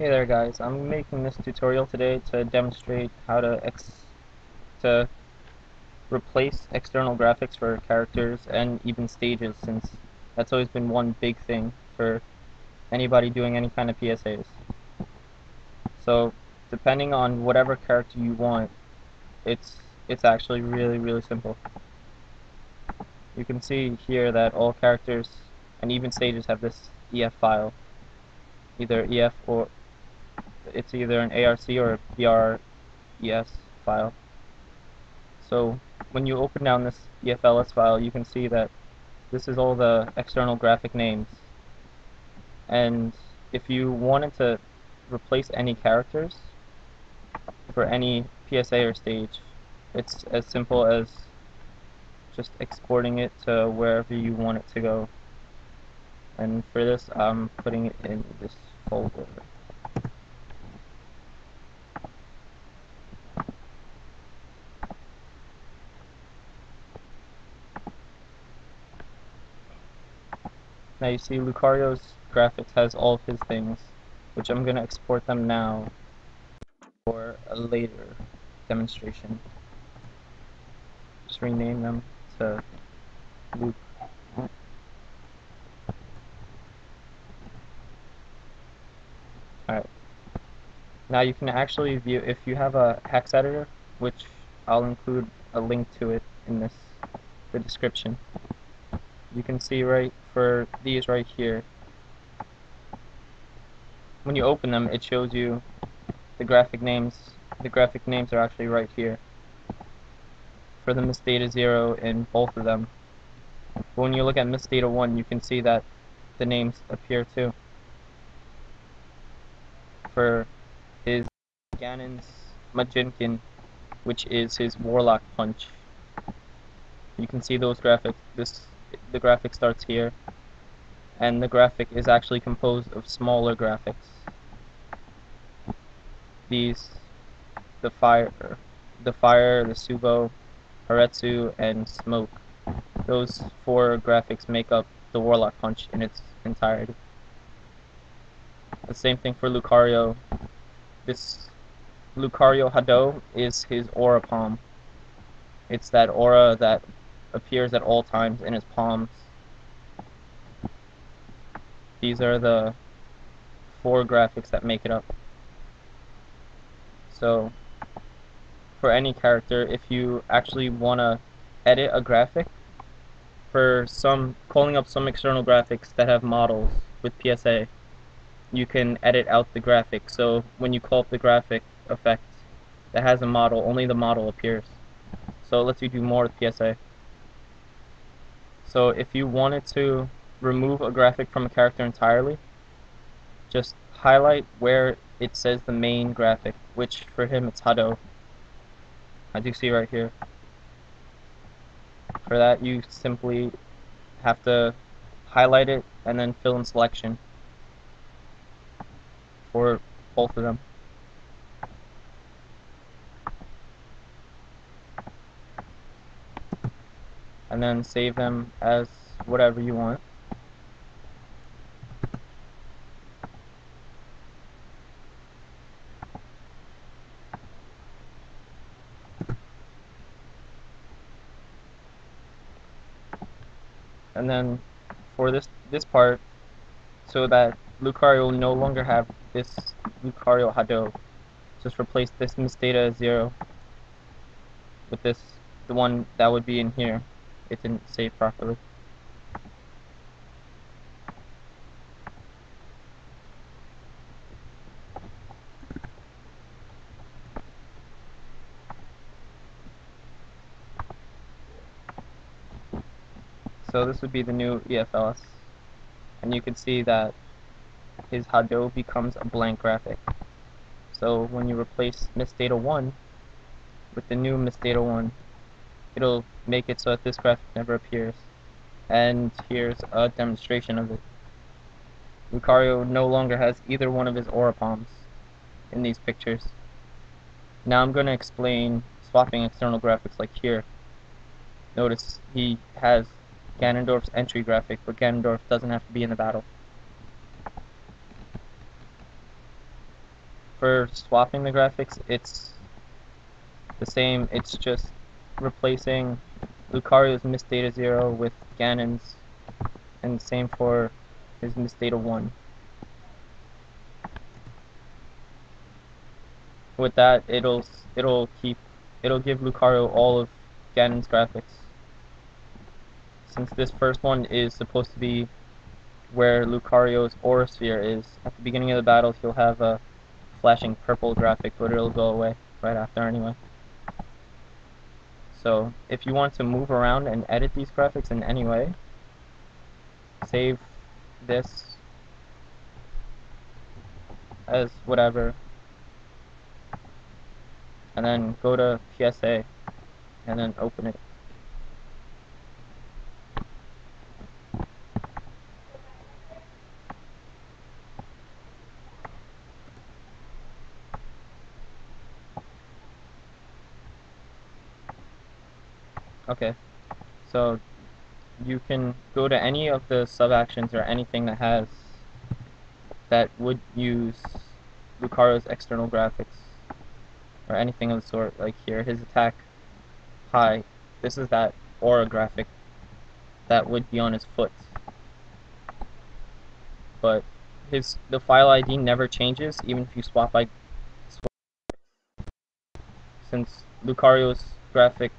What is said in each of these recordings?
Hey there guys, I'm making this tutorial today to demonstrate how to ex to replace external graphics for characters and even stages since that's always been one big thing for anybody doing any kind of PSAs. So depending on whatever character you want, it's it's actually really really simple. You can see here that all characters and even stages have this EF file either EF or it's either an ARC or a BRRES file. So when you open down this EFLS file, you can see that this is all the external graphic names. And if you wanted to replace any characters for any PSA or stage, it's as simple as just exporting it to wherever you want it to go. And for this, I'm putting it in this folder. Now you see Lucario's graphics has all of his things, which I'm going to export them now for a later demonstration. Just rename them to Luke. Alright. Now you can actually view, if you have a hex editor, which I'll include a link to it in this the description you can see right for these right here. When you open them it shows you the graphic names the graphic names are actually right here. For the Miss Data 0 in both of them. But when you look at Miss Data 1 you can see that the names appear too. For his Ganon's Majinken which is his Warlock Punch. You can see those graphics. This the graphic starts here and the graphic is actually composed of smaller graphics. These the fire the fire the subo Haretsu and smoke. Those four graphics make up the warlock punch in its entirety. The same thing for Lucario. This Lucario Hado is his aura palm. It's that aura that appears at all times in his palms. These are the four graphics that make it up. So, for any character, if you actually want to edit a graphic, for some, calling up some external graphics that have models with PSA, you can edit out the graphic. So when you call up the graphic effect that has a model, only the model appears. So it lets you do more with PSA. So if you wanted to remove a graphic from a character entirely, just highlight where it says the main graphic, which for him it's Hado. As you see right here. For that you simply have to highlight it and then fill in selection for both of them. And then save them as whatever you want. And then for this this part, so that Lucario will no longer have this Lucario Hado, just replace this Mist Data 0 with this, the one that would be in here it didn't save properly. So this would be the new EFLS. And you can see that his Hado becomes a blank graphic. So when you replace Mist Data 1 with the new Mist Data 1, it'll make it so that this graphic never appears. And here's a demonstration of it. Lucario no longer has either one of his aura palms in these pictures. Now I'm going to explain swapping external graphics like here. Notice he has Ganondorf's entry graphic, but Ganondorf doesn't have to be in the battle. for swapping the graphics, it's the same. It's just replacing Lucario's Miss Data 0 with Ganon's, and same for his Miss Data 1. With that, it'll it'll keep it'll give Lucario all of Ganon's graphics. Since this first one is supposed to be where Lucario's Aura Sphere is, at the beginning of the battle he'll have a flashing purple graphic, but it'll go away right after anyway. So if you want to move around and edit these graphics in any way, save this as whatever, and then go to PSA, and then open it. Okay, so you can go to any of the sub actions or anything that has that would use Lucario's external graphics or anything of the sort. Like here, his attack high. This is that aura graphic that would be on his foot. But his the file ID never changes even if you swap like since Lucario's graphic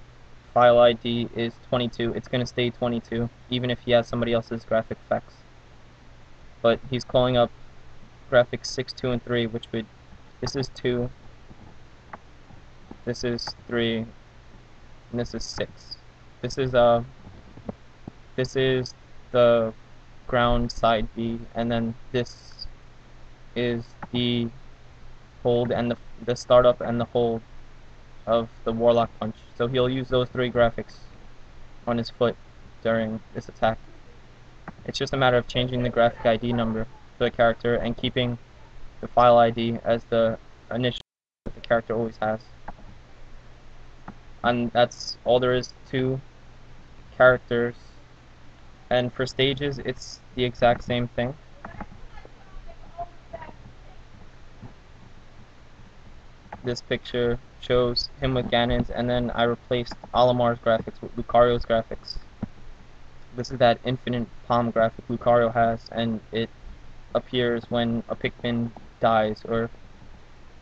file ID is 22, it's going to stay 22, even if he has somebody else's graphic effects. But he's calling up graphics 6, 2, and 3, which would, this is 2, this is 3, and this is 6. This is, uh, this is the ground side B, and then this is the hold and the, the startup and the hold of the Warlock Punch. So he'll use those three graphics on his foot during this attack. It's just a matter of changing the graphic ID number for the character and keeping the file ID as the initial that the character always has. And that's all there is to characters. And for stages, it's the exact same thing. This picture shows him with Ganon's, and then I replaced Olimar's graphics with Lucario's graphics. This is that infinite palm graphic Lucario has, and it appears when a Pikmin dies, or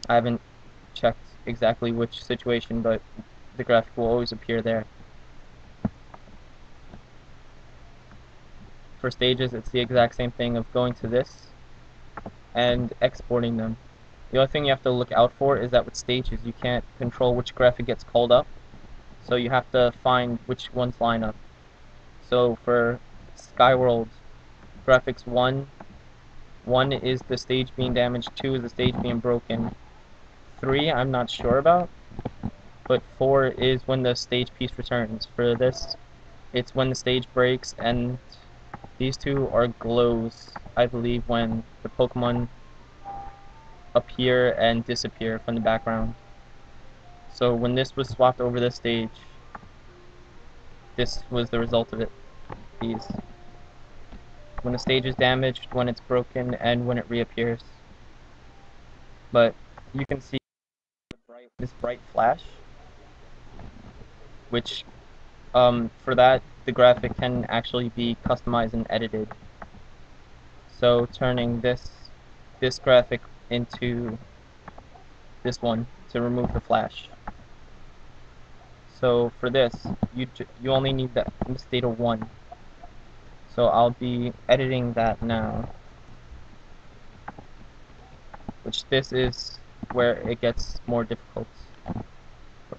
I haven't checked exactly which situation, but the graphic will always appear there. For stages, it's the exact same thing of going to this and exporting them. The only thing you have to look out for is that with stages you can't control which graphic gets called up. So you have to find which ones line up. So for Skyworld, graphics 1, 1 is the stage being damaged, 2 is the stage being broken, 3 I'm not sure about, but 4 is when the stage piece returns. For this, it's when the stage breaks, and these two are glows, I believe, when the Pokemon appear and disappear from the background. So when this was swapped over the stage, this was the result of it. These. When the stage is damaged, when it's broken, and when it reappears. But you can see this bright flash, which um, for that the graphic can actually be customized and edited. So turning this this graphic into this one to remove the flash. So for this, you you only need that Miss Data 1. So I'll be editing that now. Which this is where it gets more difficult.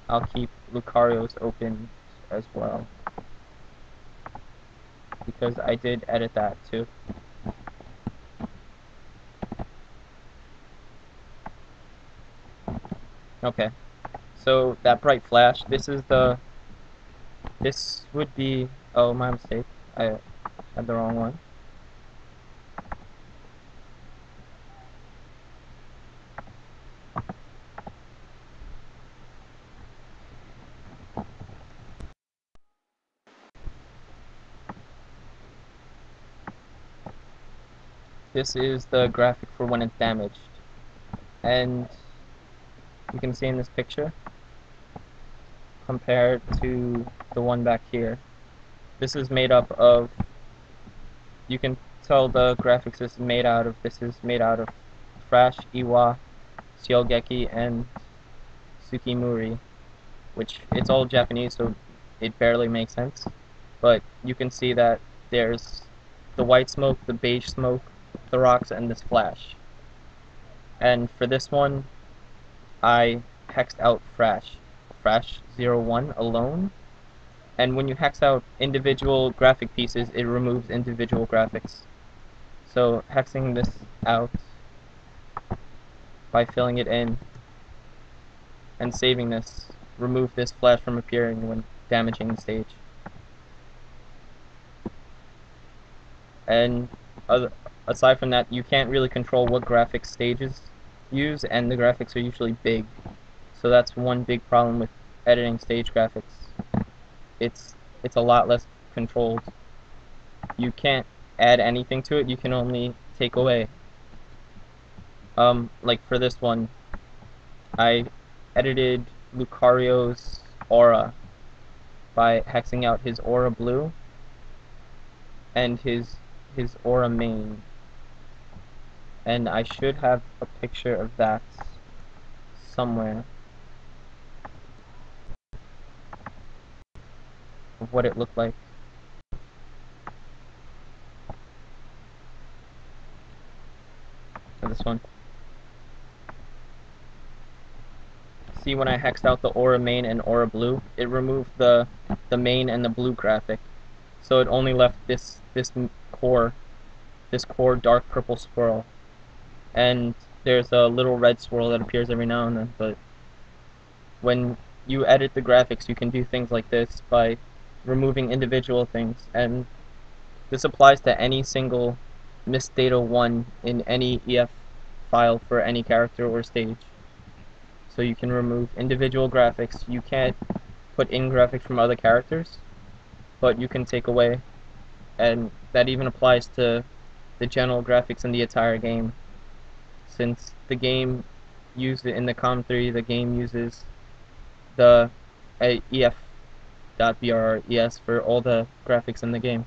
I'll keep Lucario's open as well. Because I did edit that too. Okay. So that bright flash, this is the this would be oh my mistake. I had the wrong one. This is the graphic for when it's damaged. and you can see in this picture compared to the one back here. This is made up of, you can tell the graphics is made out of, this is made out of Frash, Iwa, Shiogeki, and Tsukimuri, which it's all Japanese, so it barely makes sense. But you can see that there's the white smoke, the beige smoke, the rocks, and this flash. And for this one, I hexed out Frash, Frash 01 alone. And when you hex out individual graphic pieces, it removes individual graphics. So hexing this out by filling it in and saving this, remove this flash from appearing when damaging the stage. And aside from that, you can't really control what graphics stages use, and the graphics are usually big. So that's one big problem with editing stage graphics. It's it's a lot less controlled. You can't add anything to it, you can only take away. Um, like for this one, I edited Lucario's aura by hexing out his aura blue and his his aura main and I should have a picture of that somewhere of what it looked like. This one. See when I hexed out the aura main and aura blue, it removed the the main and the blue graphic. So it only left this this core this core dark purple swirl and there's a little red swirl that appears every now and then, but when you edit the graphics, you can do things like this by removing individual things, and this applies to any single missed data 1 in any EF file for any character or stage. So you can remove individual graphics. You can't put in graphics from other characters, but you can take away, and that even applies to the general graphics in the entire game since the game used it in the COM3, the game uses the EF.BRRES for all the graphics in the game.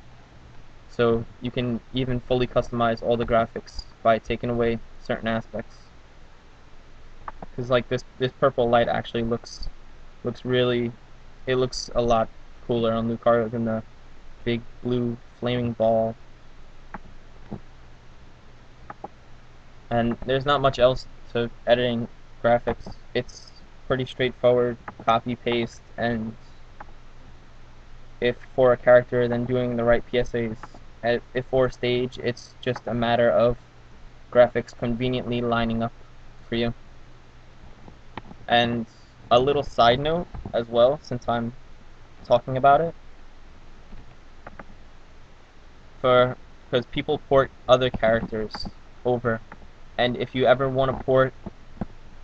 So you can even fully customize all the graphics by taking away certain aspects. Because like this, this purple light actually looks looks really, it looks a lot cooler on Lucario than the big blue flaming ball and there's not much else to editing graphics. It's pretty straightforward, copy paste, and if for a character, then doing the right PSAs. If for a stage, it's just a matter of graphics conveniently lining up for you. And a little side note as well, since I'm talking about it, for because people port other characters over and if you ever want to port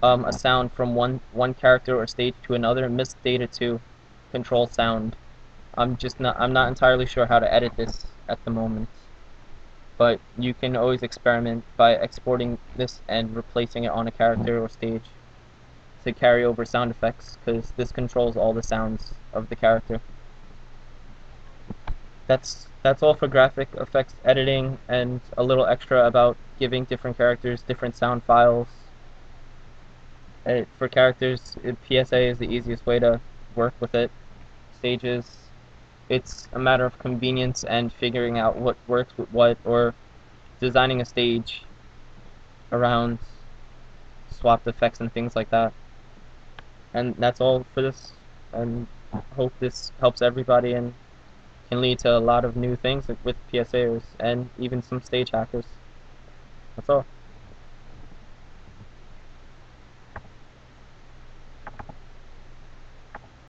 um, a sound from one one character or stage to another, miss data to control sound. I'm just not I'm not entirely sure how to edit this at the moment. But you can always experiment by exporting this and replacing it on a character or stage to carry over sound effects because this controls all the sounds of the character. That's that's all for graphic effects editing and a little extra about giving different characters different sound files. For characters, PSA is the easiest way to work with it. Stages, it's a matter of convenience and figuring out what works with what, or designing a stage around swapped effects and things like that. And that's all for this, and hope this helps everybody and can lead to a lot of new things with PSAs and even some stage hackers. That's all.